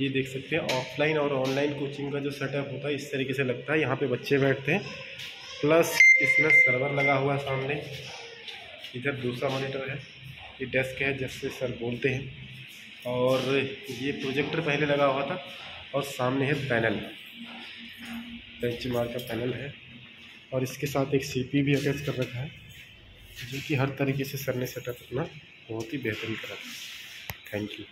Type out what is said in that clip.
ये देख सकते हैं ऑफलाइन और ऑनलाइन कोचिंग का जो सेटअप होता है, इस तरीके से लगता है। यहाँ पे बच्चे बैठते हैं प्लस इसमें सर्वर लगा हुआ है सामने। इधर दूसरा मॉनिटर है, ये डेस्क है, जिससे सर बोलते हैं। और ये प्रोजेक्टर पहले लगा हुआ था, और सामने है पैनल बेंच मार का पैनल है। और इसके साथ एक सीपी भी अटैच कर रखा है, जो कि हर तरीके से सर ने सेटअप अपना बहुत ही बेहतरीन करा। Thank you